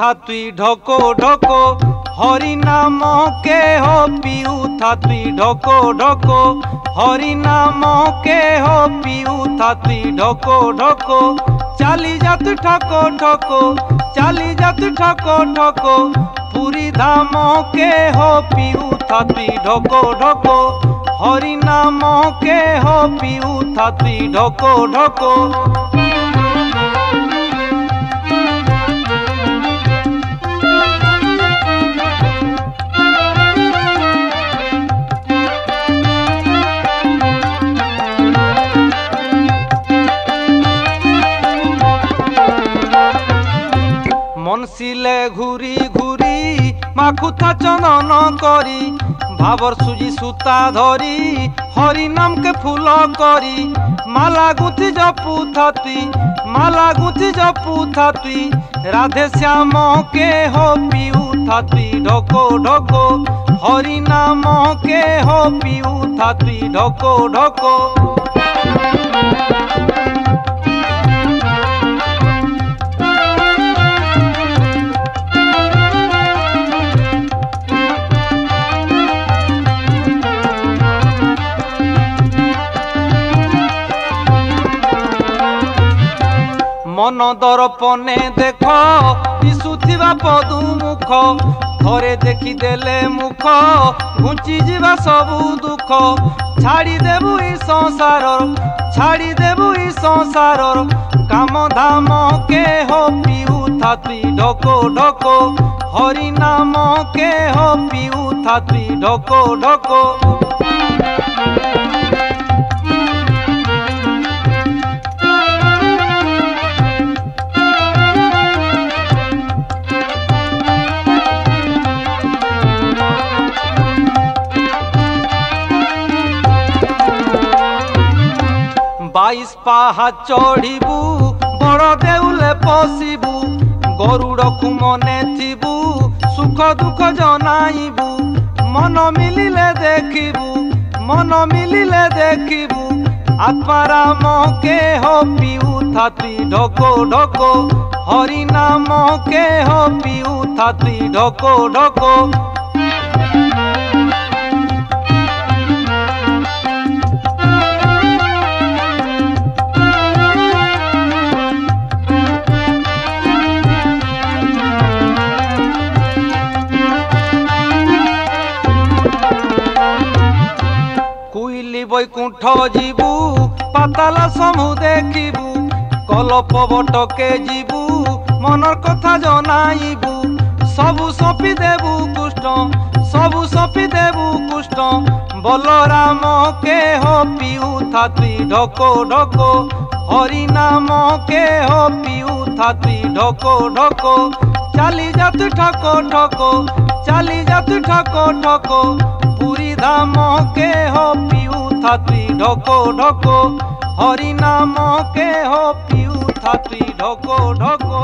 থা তুই ঢকো ঢকো হরি নাম কে হো পিউ থা তুই ঢকো ঢকো হরি নাম কে হো পিউ থা তুই ঢকো ঢকো চালি যাত ঠকো ঠকো চালি যাত ঠকো ঠকো পুরী ধাম কে হো পিউ থা তুই ঢকো ঢকো হরি নাম কে হো পিউ থা তুই ঢকো ঢকো মনসিলে ঘুরি ঘুরি মাখুথা চন্দন করি, ভাবর সুজি সুতা ধরি হরি নামকে ফুল করি। মালা গুথি জপু থাতুই, মালা গুথি জপু থাতুই, রাধে শ্যাম কে হো পিউ থাতুই, ঢকো ঢকো হরি নাম কে হো পিউ থাতুই, ঢকো ঢকো। মন দৰপণে দেখ দিশুথিবা পদুমুখ ঘৰে দেখি দেলে মুখ ঘুঁচি যা সবু দুখ ছাড়ি দেবু ই সংসার ছাড়ি দেবু ই সংসার কাম ধাম কে হিউ থা তুই ঢক ঢক হরি নাম কে হিউ থা তুই ঢক ঢক বাইশ পাহা চড়িবু, বড় দেউলে পশিবু, গরুড়কু মনে থিবু, সুখ দুঃখ জনাইবু, মন মিলিলে দেখিবু, মন মিলিলে দেখিবু আত্মারাম কে হো পিউ থাতি ঢকো ঢকো হরি নাম কে হো থাতি ঢকো ঢকো। বৈকুণ্ঠ যিবু পাতাল সমু দেখিবু, কলপ বটকে যিবু মনর কথা জনাইবু। সবু সপি দেবু কুষ্ট সবু সপি দেবু কুষ্ট বলৰামকে হপি উথা তুই ঢক ঢক হরি নাম কে হপি উথা তুই ঢক। ঢক চালি যা তুই ঠক ঠক চালি যা তুই ঠক ঠক পুরী ধাম কে হো পিউ থাতি ঢকো ঢকো হরি নাম কে হো পিউ থাতি ঢকো ঢকো